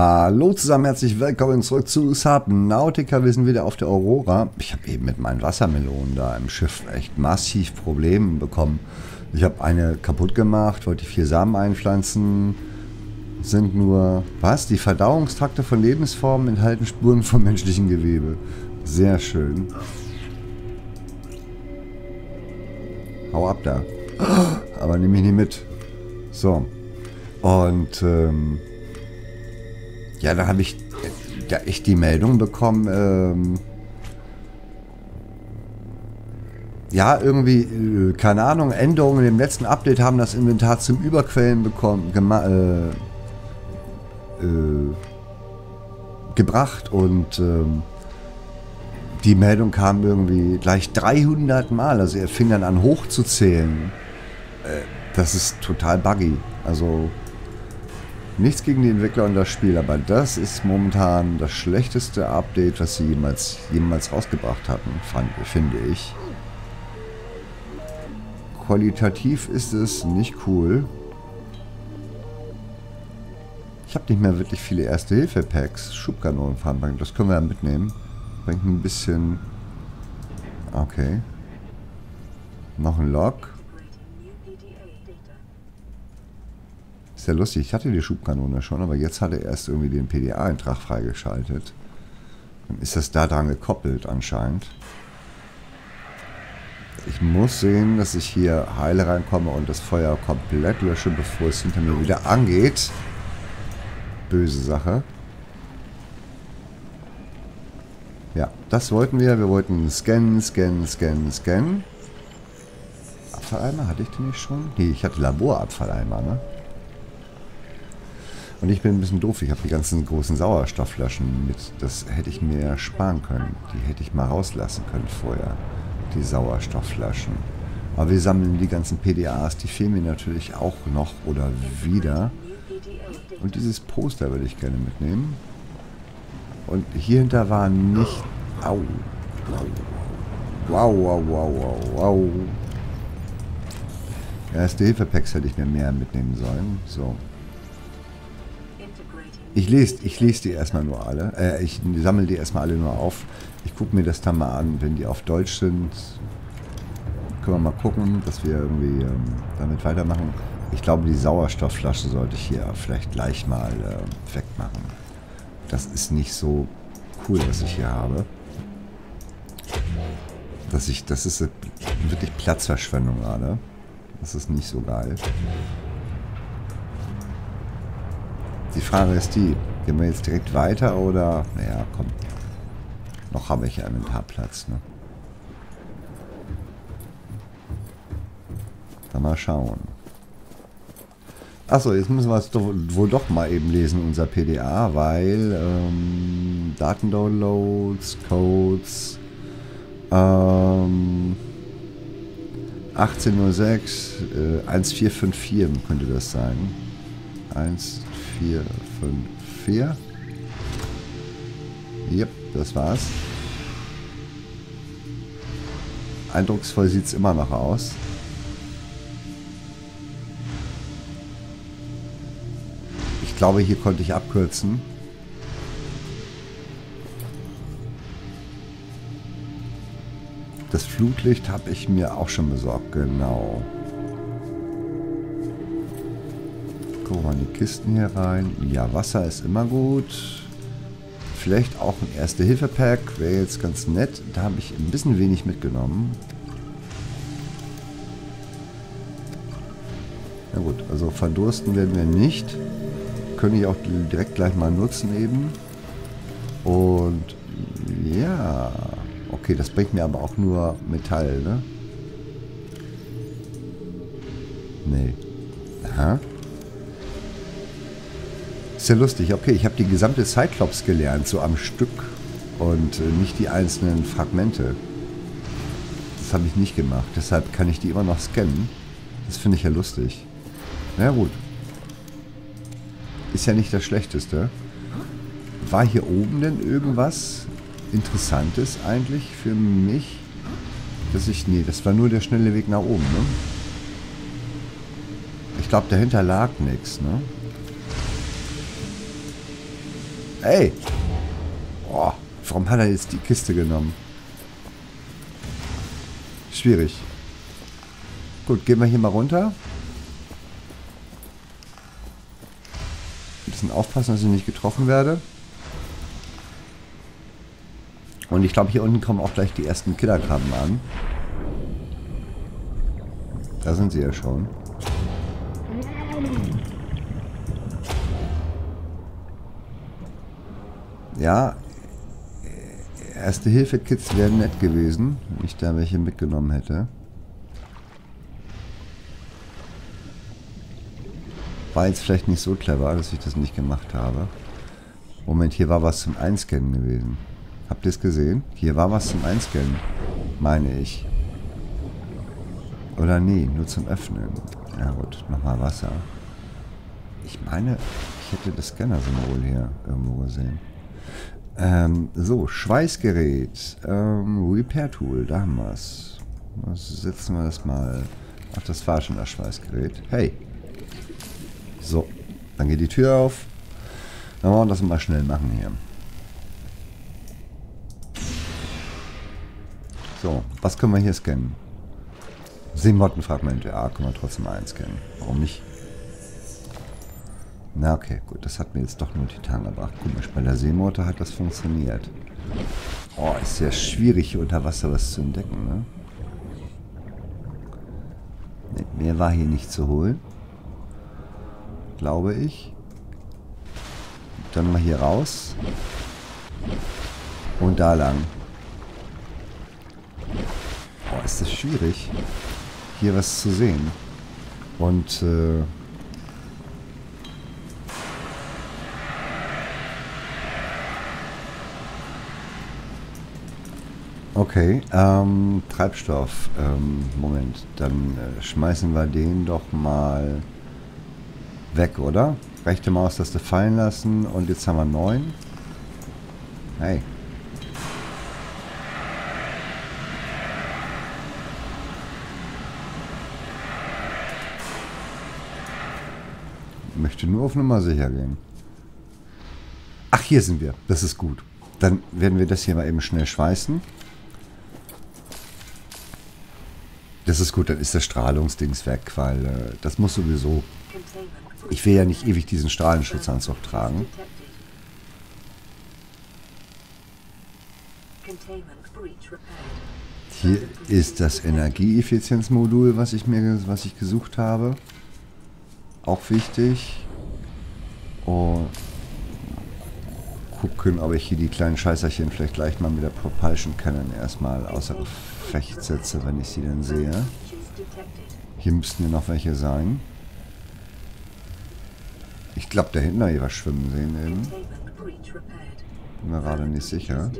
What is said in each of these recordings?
Hallo zusammen, herzlich willkommen zurück zu Subnautica. Wir sind wieder auf der Aurora. Ich habe eben mit meinen Wassermelonen da im Schiff echt massiv Probleme bekommen. Ich habe eine kaputt gemacht, wollte vier Samen einpflanzen. Sind nur, was? Die Verdauungstrakte von Lebensformen enthalten Spuren von menschlichem Gewebe. Sehr schön. Hau ab da. Aber nehme ich nicht mit. So. Und ähm, ja, da habe ich ja echt die Meldung bekommen, ähm, ja, irgendwie, äh, keine Ahnung, Änderungen im letzten Update haben das Inventar zum Überquellen bekommen, äh, äh, gebracht und ähm, die Meldung kam irgendwie gleich 300 Mal. Also er fing dann an hochzuzählen. Äh, das ist total buggy. Also Nichts gegen die Entwickler und das Spiel, aber das ist momentan das schlechteste Update, was sie jemals, jemals rausgebracht hatten, fand, finde ich. Qualitativ ist es nicht cool. Ich habe nicht mehr wirklich viele Erste-Hilfe-Packs. Schubkanonen fahren, das können wir ja mitnehmen. Bringt ein bisschen... Okay. Noch ein Log. ja lustig, ich hatte die Schubkanone schon, aber jetzt hat er erst irgendwie den PDA-Eintrag freigeschaltet. Dann ist das da dran gekoppelt anscheinend. Ich muss sehen, dass ich hier heile reinkomme und das Feuer komplett lösche, bevor es hinter mir wieder angeht. Böse Sache. Ja, das wollten wir. Wir wollten scannen, scannen, scannen, scannen. Abfalleimer hatte ich den nicht schon? Nee, ich hatte Laborabfalleimer, ne? Und ich bin ein bisschen doof. Ich habe die ganzen großen Sauerstoffflaschen mit. Das hätte ich mir sparen können. Die hätte ich mal rauslassen können vorher. Die Sauerstoffflaschen. Aber wir sammeln die ganzen PDAs. Die fehlen mir natürlich auch noch oder wieder. Und dieses Poster würde ich gerne mitnehmen. Und hier hinter war nicht... Au. Wow, wow, wow, wow, wow. Erste Hilfe-Packs hätte ich mir mehr mitnehmen sollen. So. Ich lese, ich lese die erstmal nur alle. Äh, ich sammle die erstmal alle nur auf. Ich gucke mir das dann mal an, wenn die auf Deutsch sind. Können wir mal gucken, dass wir irgendwie ähm, damit weitermachen. Ich glaube, die Sauerstoffflasche sollte ich hier vielleicht gleich mal äh, wegmachen. Das ist nicht so cool, was ich hier habe. Dass ich, das ist wirklich Platzverschwendung gerade. Das ist nicht so geil. Die Frage ist die, gehen wir jetzt direkt weiter oder... Naja, komm. Noch habe ich ja Inventarplatz, ne? Dann mal schauen. Achso, jetzt müssen wir es wohl doch mal eben lesen, unser PDA, weil ähm, Datendownloads, Codes, ähm, 1806, äh, 1454 könnte das sein. 1, 4, 5, 4. Yep, das war's. Eindrucksvoll sieht es immer noch aus. Ich glaube, hier konnte ich abkürzen. Das Flutlicht habe ich mir auch schon besorgt, genau. Gucken wir mal die Kisten hier rein. Ja, Wasser ist immer gut. Vielleicht auch ein Erste-Hilfe-Pack. Wäre jetzt ganz nett. Da habe ich ein bisschen wenig mitgenommen. Na gut, also verdursten werden wir nicht. Können ich auch direkt gleich mal nutzen eben. Und ja, okay, das bringt mir aber auch nur Metall, ne? Nee. Ist ja lustig. Okay, ich habe die gesamte Cyclops gelernt, so am Stück. Und äh, nicht die einzelnen Fragmente. Das habe ich nicht gemacht. Deshalb kann ich die immer noch scannen. Das finde ich ja lustig. Na ja, gut. Ist ja nicht das Schlechteste. War hier oben denn irgendwas Interessantes eigentlich für mich? Dass ich... Nee, das war nur der schnelle Weg nach oben, ne? Ich glaube, dahinter lag nichts, ne? Ey! Boah, warum hat er jetzt die Kiste genommen? Schwierig. Gut, gehen wir hier mal runter. Ein bisschen aufpassen, dass ich nicht getroffen werde. Und ich glaube, hier unten kommen auch gleich die ersten Killerkrabben an. Da sind sie ja schon. Ja, erste Hilfe-Kits wären nett gewesen, wenn ich da welche mitgenommen hätte. War jetzt vielleicht nicht so clever, dass ich das nicht gemacht habe. Moment, hier war was zum Einscannen gewesen. Habt ihr es gesehen? Hier war was zum Einscannen, meine ich. Oder nee, nur zum Öffnen. Ja gut, nochmal Wasser. Ich meine, ich hätte das Scanner-Symbol hier irgendwo gesehen. Ähm, so, Schweißgerät. Ähm, Repair-Tool, da haben wir es. Setzen wir das mal. Ach, das war schon das Schweißgerät. Hey. So, dann geht die Tür auf. Dann wollen wir das mal schnell machen hier. So, was können wir hier scannen? Seemottenfragmente. Ja, können wir trotzdem einscannen. Warum nicht? Na okay, gut, das hat mir jetzt doch nur Titan gebracht. Komisch, bei der Seemotor hat das funktioniert. Oh, ist ja schwierig hier unter Wasser was zu entdecken, ne? Mehr war hier nicht zu holen. Glaube ich. Dann mal hier raus. Und da lang. Oh, ist das schwierig, hier was zu sehen. Und, äh, Okay, ähm, Treibstoff. Ähm, Moment, dann äh, schmeißen wir den doch mal weg, oder? Rechte Maustaste fallen lassen und jetzt haben wir neun. Hey. möchte nur auf Nummer sicher gehen. Ach, hier sind wir. Das ist gut. Dann werden wir das hier mal eben schnell schweißen. Das ist gut, dann ist das Strahlungsdings weg, weil äh, das muss sowieso... Ich will ja nicht ewig diesen Strahlenschutzanzug tragen. Hier ist das Energieeffizienzmodul, was ich mir was ich gesucht habe. Auch wichtig. Und gucken, ob ich hier die kleinen Scheißerchen vielleicht gleich mal mit der Propulsion Cannon erstmal außer Gefecht setze, wenn ich sie denn sehe. Hier müssten ja noch welche sein. Ich glaube, da hinten habe ich was schwimmen sehen eben. Bin mir gerade nicht sicher.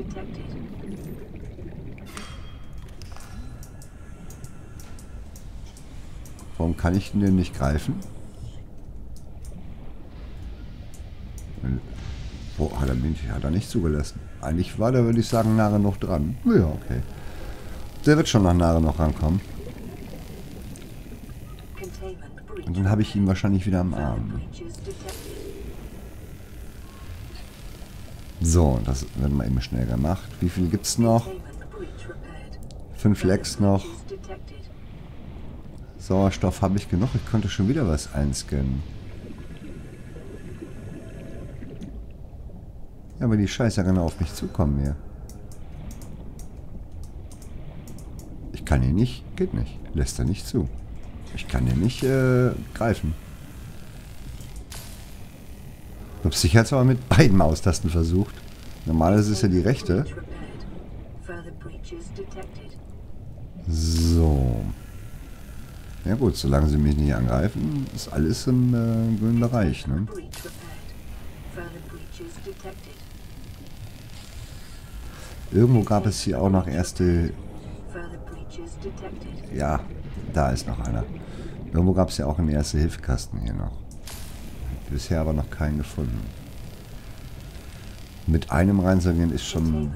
Warum kann ich den denn nicht greifen? Wo hat er mich hat er nicht zugelassen. Eigentlich war der, würde ich sagen, nahe noch dran. Ja, okay. Der wird schon nach nahe noch rankommen. Und dann habe ich ihn wahrscheinlich wieder am Arm. So, das wird mal eben schnell gemacht. Wie viel gibt es noch? Fünf Lecks noch. Sauerstoff habe ich genug. Ich könnte schon wieder was einscannen. Ja, aber die Scheiße kann auf mich zukommen hier. Kann hier nicht, geht nicht. Lässt er nicht zu. Ich kann hier nicht äh, greifen. Ich habe sicher aber mit beiden Maustasten versucht. Normalerweise ist ja die rechte. So. Ja gut, solange sie mich nicht angreifen, ist alles im äh, grünen Bereich. Ne? Irgendwo gab es hier auch noch erste... Ja, da ist noch einer. Irgendwo gab es ja auch einen Erste-Hilfe-Kasten hier noch. Bisher aber noch keinen gefunden. Mit einem reinzugehen ist schon...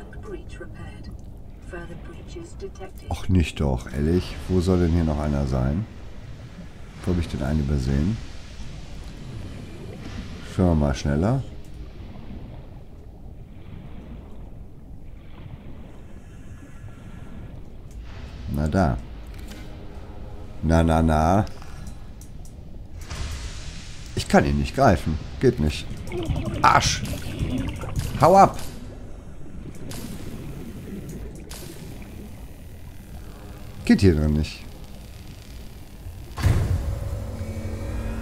Ach nicht doch, ehrlich. Wo soll denn hier noch einer sein? Wo habe ich den einen übersehen? Schauen wir mal schneller. Da. Na, na, na. Ich kann ihn nicht greifen. Geht nicht. Arsch! Hau ab! Geht hier drin nicht.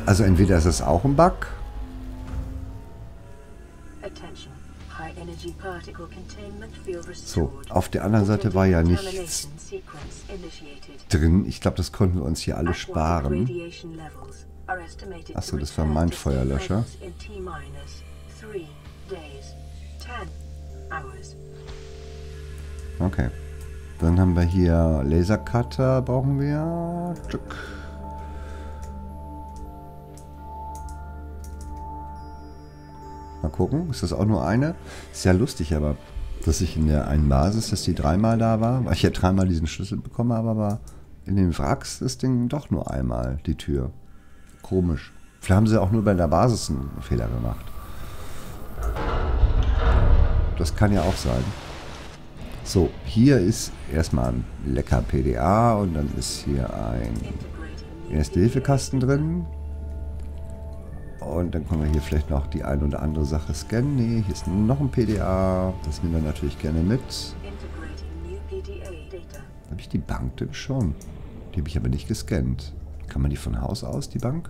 Also entweder ist es auch ein Bug. So, auf der anderen Seite war ja nichts drin. Ich glaube, das konnten wir uns hier alle sparen. Achso, das war mein Feuerlöscher. Okay. Dann haben wir hier Lasercutter, brauchen wir. Mal gucken, ist das auch nur eine? Ist ja lustig, aber dass ich in der einen Basis, dass die dreimal da war, weil ich ja dreimal diesen Schlüssel bekommen habe, aber in den Wracks das Ding doch nur einmal, die Tür. Komisch. Vielleicht haben sie auch nur bei der Basis einen Fehler gemacht. Das kann ja auch sein. So, hier ist erstmal ein lecker PDA und dann ist hier ein Erste-Hilfe-Kasten drin. Und dann können wir hier vielleicht noch die ein oder andere Sache scannen. Nee, hier ist noch ein PDA. Das nehmen wir natürlich gerne mit. Habe ich die Bank denn schon? Die habe ich aber nicht gescannt. Kann man die von Haus aus, die Bank?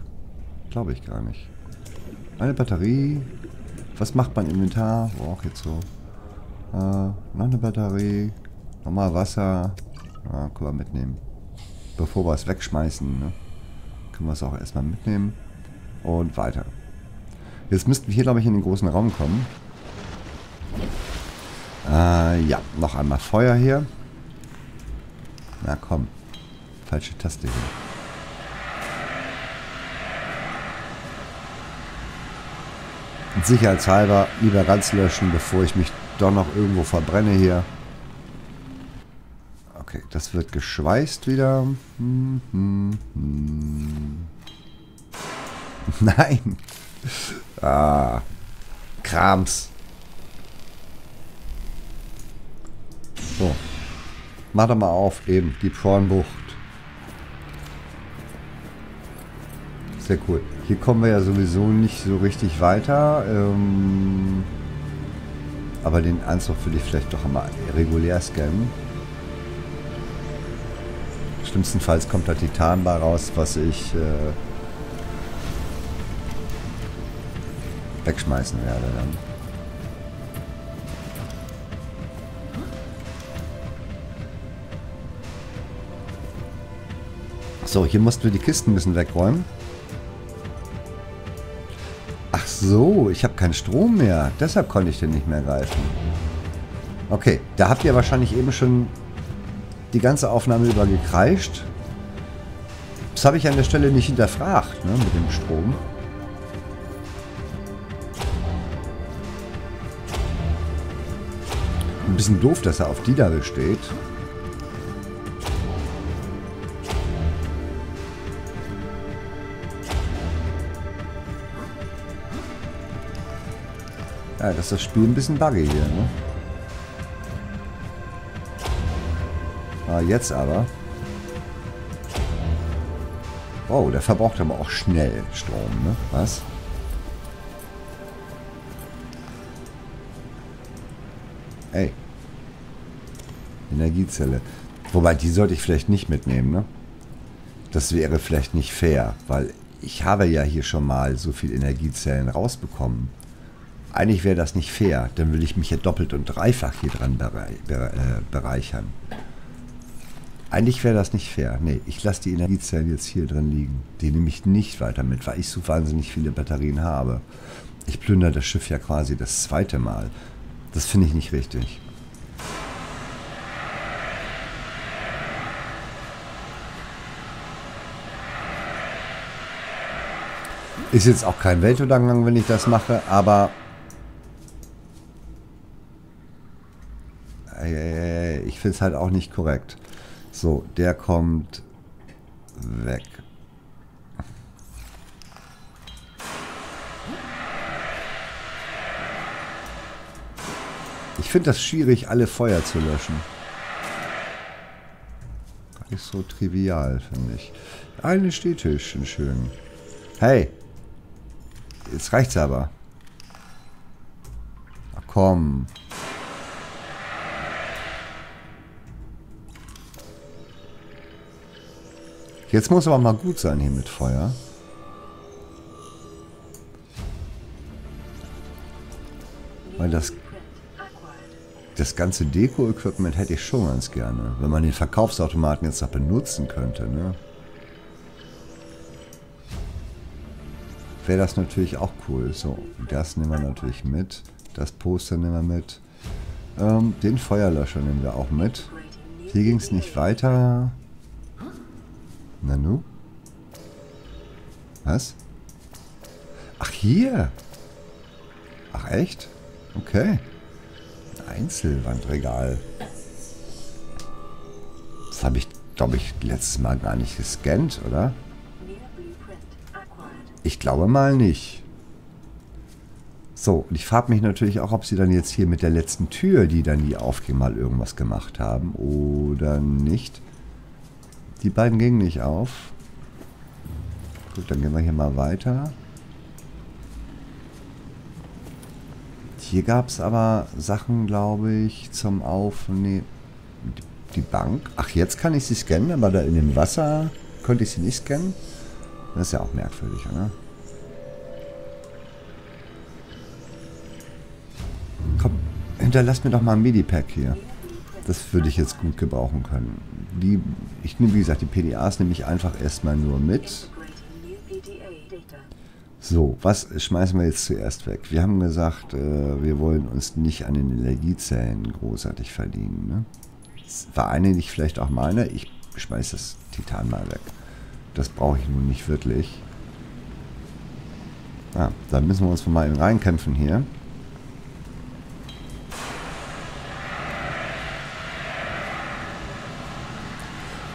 Glaube ich gar nicht. Eine Batterie. Was macht mein Inventar? Wo auch jetzt so. Äh, noch eine Batterie. Nochmal Wasser. Ja, können wir mitnehmen. Bevor wir es wegschmeißen, ne? Können wir es auch erstmal mitnehmen. Und weiter. Jetzt müssten wir hier, glaube ich, in den großen Raum kommen. Äh, ja, noch einmal Feuer hier. Na komm. Falsche Taste hier. Und sicherheitshalber lieber ganz löschen, bevor ich mich doch noch irgendwo verbrenne hier. Okay, das wird geschweißt wieder. Hm, hm, hm. Nein. Ah. Krams. So. Mach doch mal auf, eben. Die Prawnbucht. Sehr cool. Hier kommen wir ja sowieso nicht so richtig weiter. Ähm, aber den Anzug würde ich vielleicht doch mal regulär scannen. Schlimmstenfalls kommt da Titanbar raus, was ich äh, wegschmeißen werde dann. So, hier mussten wir die Kisten ein bisschen wegräumen. Ach so, ich habe keinen Strom mehr. Deshalb konnte ich den nicht mehr greifen. Okay, da habt ihr wahrscheinlich eben schon die ganze Aufnahme über gekreischt. Das habe ich an der Stelle nicht hinterfragt, ne, mit dem Strom. Ein bisschen doof, dass er auf die da besteht. Ja, das ist das Spiel ein bisschen buggy hier, ne? Ah, jetzt aber. Oh, der verbraucht aber auch schnell Strom, ne? Was? Ey. Energiezelle. Wobei, die sollte ich vielleicht nicht mitnehmen, ne? Das wäre vielleicht nicht fair, weil ich habe ja hier schon mal so viel Energiezellen rausbekommen. Eigentlich wäre das nicht fair, dann will ich mich ja doppelt und dreifach hier dran äh, bereichern. Eigentlich wäre das nicht fair. Nee, ich lasse die Energiezellen jetzt hier drin liegen. Die nehme ich nicht weiter mit, weil ich so wahnsinnig viele Batterien habe. Ich plündere das Schiff ja quasi das zweite Mal. Das finde ich nicht richtig. Ist jetzt auch kein Weltuntergang, wenn ich das mache, aber ich finde es halt auch nicht korrekt. So, der kommt weg. Finde das schwierig, alle Feuer zu löschen. nicht so trivial, finde ich. Eine Stehtisch, schön. Hey! Jetzt reicht's aber. Ach komm. Jetzt muss aber mal gut sein hier mit Feuer. Das ganze Deko-Equipment hätte ich schon ganz gerne. Wenn man den Verkaufsautomaten jetzt noch benutzen könnte, ne? Wäre das natürlich auch cool. So, das nehmen wir natürlich mit. Das Poster nehmen wir mit. Ähm, den Feuerlöscher nehmen wir auch mit. Hier ging es nicht weiter. Nanu? Was? Ach, hier. Ach, echt? Okay. Einzelwandregal. Das habe ich, glaube ich, letztes Mal gar nicht gescannt, oder? Ich glaube mal nicht. So, und ich frage mich natürlich auch, ob sie dann jetzt hier mit der letzten Tür, die dann nie aufging, mal irgendwas gemacht haben oder nicht. Die beiden gingen nicht auf. Gut, dann gehen wir hier mal weiter. Hier gab es aber Sachen, glaube ich, zum Aufnehmen. Die Bank. Ach, jetzt kann ich sie scannen, aber da in dem Wasser konnte ich sie nicht scannen. Das ist ja auch merkwürdig, oder? Komm, hinterlass mir doch mal ein Medipack hier. Das würde ich jetzt gut gebrauchen können. Die, ich nehme, wie gesagt, die PDAs nehme ich einfach erstmal nur mit. So, was schmeißen wir jetzt zuerst weg? Wir haben gesagt, äh, wir wollen uns nicht an den Energiezellen großartig verdienen. Ne? War eine nicht vielleicht auch meine? Ich schmeiße das Titan mal weg. Das brauche ich nun nicht wirklich. Ah, da müssen wir uns mal reinkämpfen hier.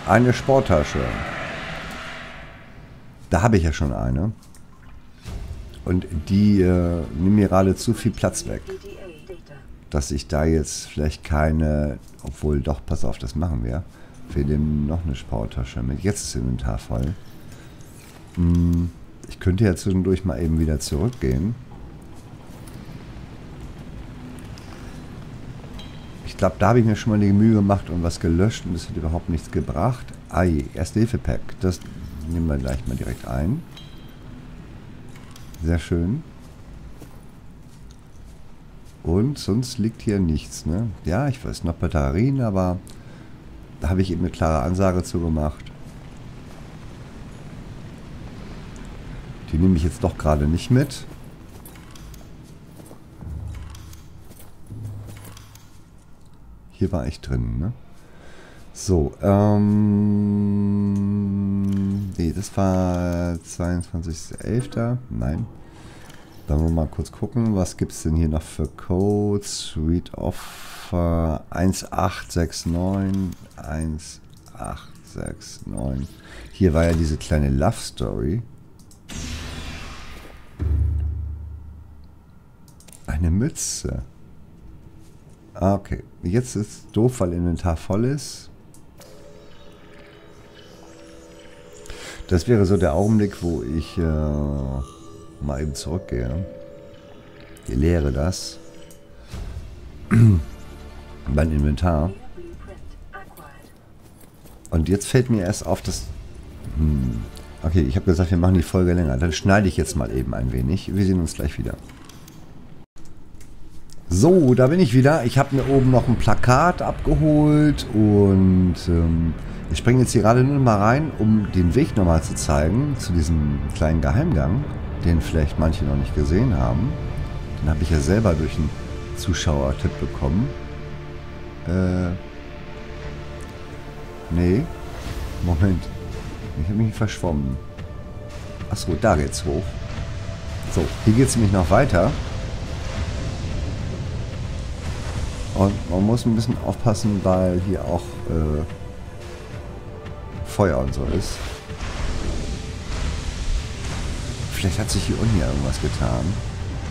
Eine Sporttasche. Da habe ich ja schon eine. Und die äh, nimmt mir gerade zu viel Platz weg. Dass ich da jetzt vielleicht keine, obwohl doch, pass auf, das machen wir. Wir nehmen noch eine Sporttasche mit. Jetzt ist das Inventar voll. Hm, ich könnte ja zwischendurch mal eben wieder zurückgehen. Ich glaube, da habe ich mir schon mal die Mühe gemacht und was gelöscht und es hat überhaupt nichts gebracht. Ei, Erste-Hilfe-Pack. Das nehmen wir gleich mal direkt ein. Sehr schön. Und sonst liegt hier nichts, ne? Ja, ich weiß noch Batterien, aber da habe ich eben eine klare Ansage zu gemacht. Die nehme ich jetzt doch gerade nicht mit. Hier war ich drin, ne? So, ähm... Nee, das war 22.11. Nein. Dann wollen wir mal kurz gucken, was gibt es denn hier noch für Codes? Suite Offer 1869 1869. Hier war ja diese kleine Love Story. Eine Mütze. Ah, okay. Jetzt ist doof, weil Inventar voll ist. Das wäre so der Augenblick, wo ich äh, mal eben zurückgehe. Die leere das. mein Inventar. Und jetzt fällt mir erst auf, dass... Hm, okay, ich habe gesagt, wir machen die Folge länger. Dann schneide ich jetzt mal eben ein wenig. Wir sehen uns gleich wieder. So, da bin ich wieder. Ich habe mir oben noch ein Plakat abgeholt und ähm, ich springe jetzt hier gerade nur mal rein, um den Weg nochmal zu zeigen zu diesem kleinen Geheimgang, den vielleicht manche noch nicht gesehen haben. Den habe ich ja selber durch einen Zuschauertipp bekommen. Äh, nee, Moment, ich habe mich verschwommen. Achso, da geht's hoch. So, hier geht es nämlich noch weiter. Und man muss ein bisschen aufpassen, weil hier auch äh, Feuer und so ist. Vielleicht hat sich hier unten ja irgendwas getan.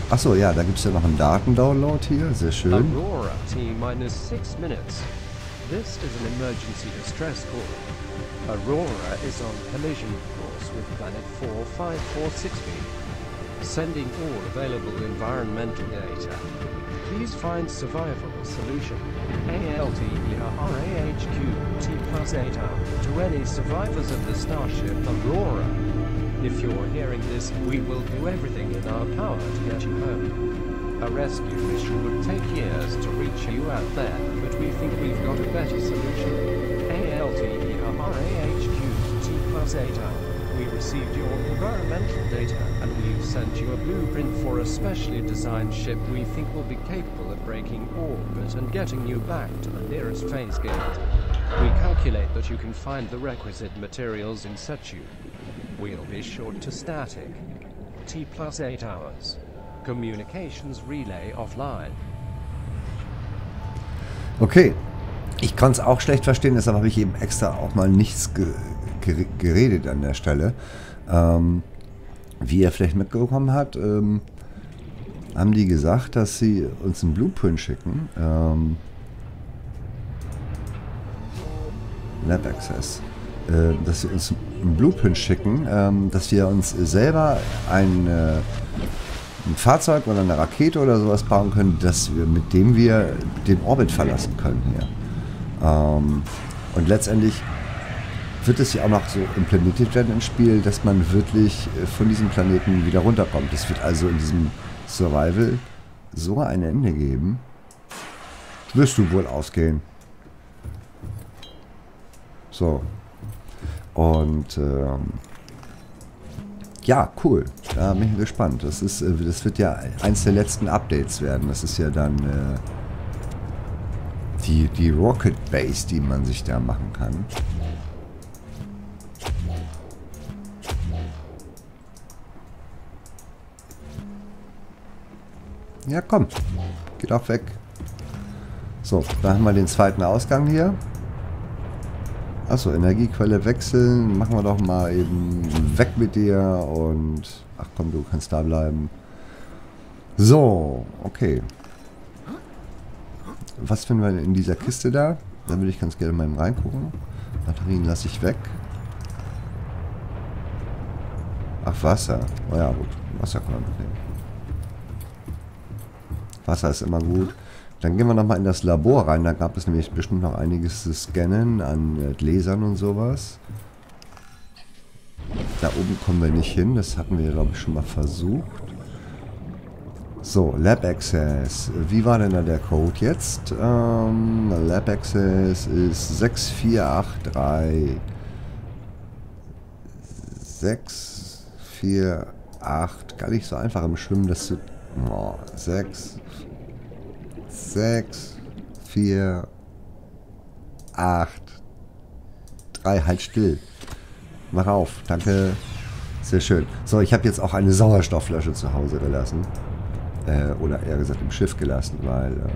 Achso, ja, da gibt es ja noch einen Datendownload hier. Sehr schön. This is an emergency distress call. Aurora is on collision course with planet 4546b. Sending all available environmental data. Please find survival solution. ALTERAHQ T plus 8 hour to any survivors of the Starship Aurora. If you're hearing this, we will do everything in our power to get you home. A rescue mission would take years to reach you out there, but we think we've got a better solution. ALTERAHQ T plus 8 hour. We received your environmental data, and we've sent you a blueprint for a specially designed ship we think will be capable of breaking orbit and getting you back to the nearest phase gate. We calculate that you can find the requisite materials in situ. We'll be short to static. T plus 8 hours. Communications relay offline. Okay. Ich kann es auch schlecht verstehen, deshalb habe ich eben extra auch mal nichts ge geredet an der Stelle. Ähm, wie ihr vielleicht mitbekommen habt, ähm, haben die gesagt, dass sie uns einen Blueprint schicken. Ähm, Lab Access. Äh, dass sie uns einen Blueprint schicken, ähm, dass wir uns selber ein, äh, ein Fahrzeug oder eine Rakete oder sowas bauen können, dass wir, mit dem wir den Orbit verlassen können hier. Ähm, und letztendlich wird es ja auch noch so implementiert werden im Spiel, dass man wirklich äh, von diesem Planeten wieder runterkommt. Es wird also in diesem Survival so ein Ende geben. Wirst du wohl ausgehen. So. Und ähm, ja, cool. Da bin ich gespannt. Das, ist, äh, das wird ja eins der letzten Updates werden. Das ist ja dann äh, die, die Rocket Base, die man sich da machen kann. Ja, komm. Geht auch weg. So, da haben wir den zweiten Ausgang hier. Achso, Energiequelle wechseln. Machen wir doch mal eben weg mit dir und... Ach komm, du kannst da bleiben. So, okay. Was finden wir in dieser Kiste da? Da würde ich ganz gerne mal reingucken. Batterien lasse ich weg. Ach, Wasser. Oh ja, gut. Wasser kann man mitnehmen. Wasser ist immer gut. Dann gehen wir nochmal in das Labor rein. Da gab es nämlich bestimmt noch einiges zu scannen an äh, Gläsern und sowas. Da oben kommen wir nicht hin. Das hatten wir, glaube ich, schon mal versucht. So, Lab Access. Wie war denn da der Code jetzt? Ähm, Lab Access ist 6483. 648. Gar nicht so einfach im Schwimmen, das zu... Oh, 6, 6, 4, 8, 3. Halt still. Mach auf. Danke. Sehr schön. So, ich habe jetzt auch eine Sauerstoffflasche zu Hause gelassen. Äh, oder eher gesagt im Schiff gelassen, weil äh,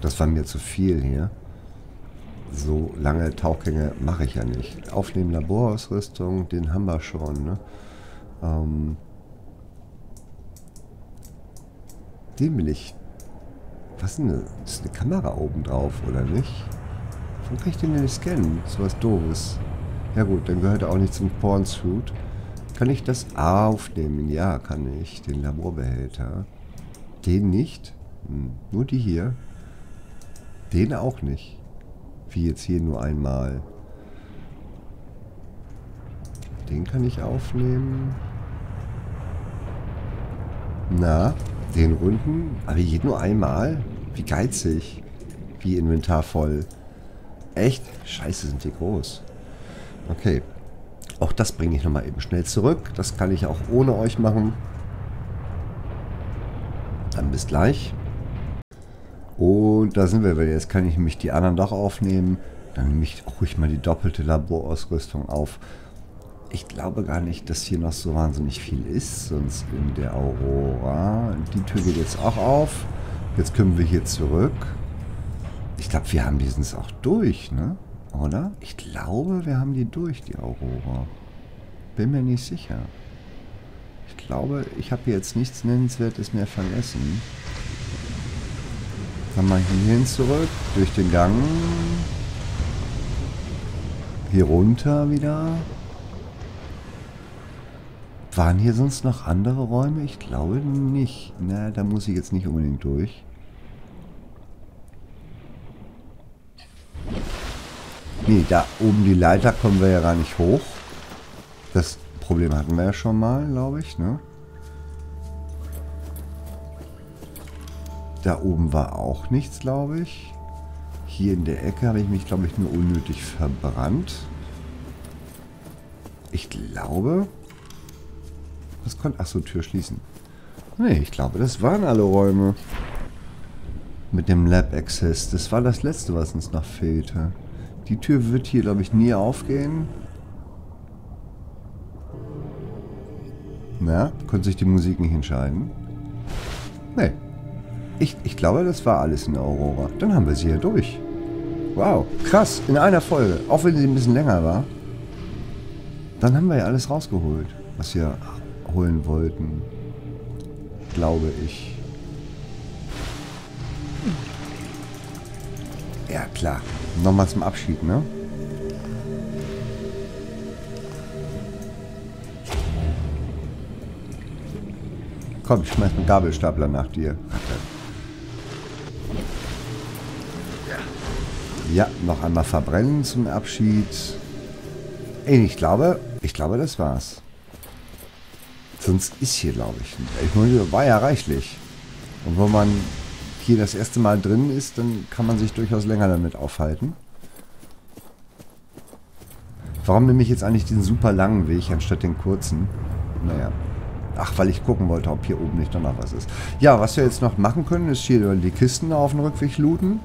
das war mir zu viel hier. So lange Tauchgänge mache ich ja nicht. Aufnehmen Laborausrüstung, den haben wir schon. Ne? Ähm, den will ich was ist denn das? Ist eine Kamera oben drauf, oder nicht? Warum kann ich den denn nicht scannen? Ist was doofes. Ja gut, dann gehört er auch nicht zum Porn-Suit. Kann ich das aufnehmen? Ja, kann ich. Den Laborbehälter. Den nicht? Hm, nur die hier. Den auch nicht. Wie jetzt hier nur einmal. Den kann ich aufnehmen. Na, den runden? Aber hier nur einmal? Wie geizig. Wie Inventar voll. Echt? Scheiße, sind die groß. Okay. Auch das bringe ich nochmal eben schnell zurück. Das kann ich auch ohne euch machen. Dann bis gleich. Und da sind wir wieder. Jetzt kann ich nämlich die anderen doch aufnehmen. Dann nehme ich ruhig mal die doppelte Laborausrüstung auf. Ich glaube gar nicht, dass hier noch so wahnsinnig viel ist. Sonst in der Aurora. Die Tür geht jetzt auch auf. Jetzt können wir hier zurück. Ich glaube, wir haben diesen auch durch, ne? Oder? Ich glaube, wir haben die durch, die Aurora. Bin mir nicht sicher. Ich glaube, ich habe hier jetzt nichts Nennenswertes mehr vergessen. Dann ich hier hin zurück, durch den Gang. hier runter wieder. Waren hier sonst noch andere Räume? Ich glaube nicht. Na, da muss ich jetzt nicht unbedingt durch. Nee, da oben die Leiter kommen wir ja gar nicht hoch. Das Problem hatten wir ja schon mal, glaube ich, ne? Da oben war auch nichts, glaube ich. Hier in der Ecke habe ich mich, glaube ich, nur unnötig verbrannt. Ich glaube... Was konnte... Achso, Tür schließen. Nee, ich glaube, das waren alle Räume. Mit dem Lab Access. Das war das letzte, was uns noch fehlte. Die Tür wird hier, glaube ich, nie aufgehen. Na, konnte sich die Musik nicht entscheiden? Nee. Ich, ich glaube, das war alles in der Aurora. Dann haben wir sie ja durch. Wow, krass. In einer Folge. Auch wenn sie ein bisschen länger war. Dann haben wir ja alles rausgeholt, was wir holen wollten. Glaube ich. Ja, klar. Nochmal zum Abschied, ne? Komm, ich schmeiß einen Gabelstapler nach dir. Ja, noch einmal verbrennen zum Abschied. Ich glaube, ich glaube, das war's. Sonst ist hier, glaube ich. Ich meine, war ja reichlich. Und wenn man hier das erste Mal drin ist, dann kann man sich durchaus länger damit aufhalten. Warum nehme ich jetzt eigentlich diesen super langen Weg anstatt den kurzen? Naja. Ach, weil ich gucken wollte, ob hier oben nicht noch was ist. Ja, was wir jetzt noch machen können, ist hier die Kisten auf dem Rückweg looten.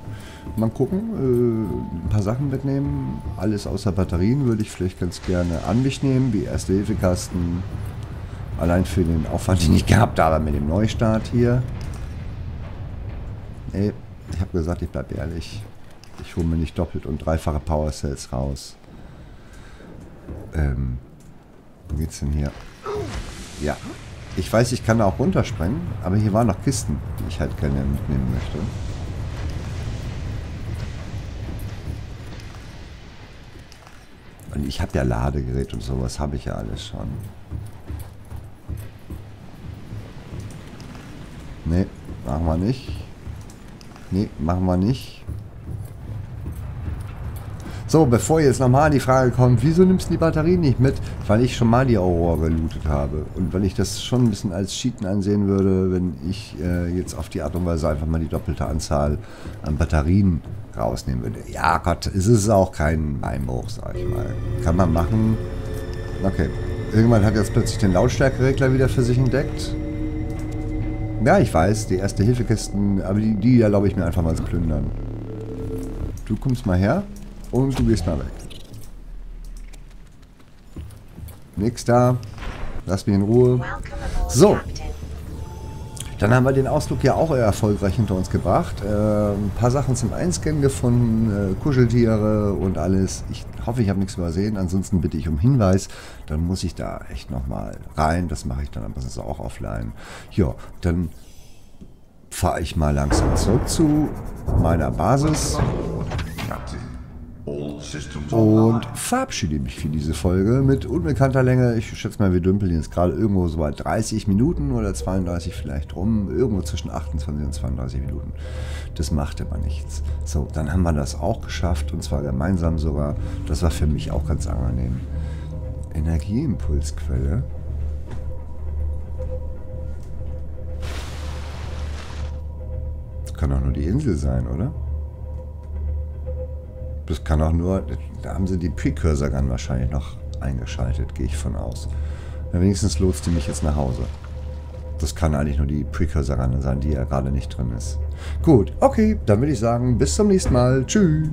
Mal gucken, äh, ein paar Sachen mitnehmen. Alles außer Batterien würde ich vielleicht ganz gerne an mich nehmen, wie Erste-Hilfe-Kasten. Allein für den Aufwand, den ich gehabt habe mit dem Neustart hier. Nee, ich habe gesagt, ich bleibe ehrlich. Ich hole mir nicht doppelt und dreifache Power Cells raus. Ähm, wo geht's denn hier? Ja. Ich weiß, ich kann da auch runterspringen, aber hier waren noch Kisten, die ich halt gerne mitnehmen möchte. Und ich habe ja Ladegerät und sowas, habe ich ja alles schon. Ne, machen wir nicht. Ne, machen wir nicht. So, bevor jetzt nochmal die Frage kommt, wieso nimmst du die Batterien nicht mit? Weil ich schon mal die Aurora gelootet habe. Und weil ich das schon ein bisschen als Cheaten ansehen würde, wenn ich äh, jetzt auf die Art und Weise einfach mal die doppelte Anzahl an Batterien rausnehmen würde. Ja, Gott, es ist auch kein Beinbruch, sag ich mal. Kann man machen. Okay. Irgendwann hat jetzt plötzlich den Lautstärkeregler wieder für sich entdeckt. Ja, ich weiß, die erste Hilfekisten, aber die, die erlaube ich mir einfach mal zu plündern. Du kommst mal her. Und du gehst mal weg. Nix da. Lass mich in Ruhe. So. Dann haben wir den Ausflug ja auch erfolgreich hinter uns gebracht. Äh, ein paar Sachen zum Einscannen gefunden, äh, Kuscheltiere und alles. Ich hoffe, ich habe nichts übersehen. Ansonsten bitte ich um Hinweis. Dann muss ich da echt nochmal rein. Das mache ich dann aber sonst auch offline. Ja, dann fahre ich mal langsam zurück zu meiner Basis. Und verabschiede mich für diese Folge mit unbekannter Länge. Ich schätze mal, wir dümpeln jetzt gerade irgendwo so bei 30 Minuten oder 32 vielleicht rum. Irgendwo zwischen 28 und 32 Minuten. Das macht aber nichts. So, dann haben wir das auch geschafft und zwar gemeinsam sogar. Das war für mich auch ganz angenehm. Energieimpulsquelle. Das kann doch nur die Insel sein, oder? Das kann auch nur, da haben sie die Precursor Gun wahrscheinlich noch eingeschaltet, gehe ich von aus. Na, wenigstens lotst die mich jetzt nach Hause. Das kann eigentlich nur die Precursor Gun sein, die ja gerade nicht drin ist. Gut, okay, dann würde ich sagen, bis zum nächsten Mal. Tschüss.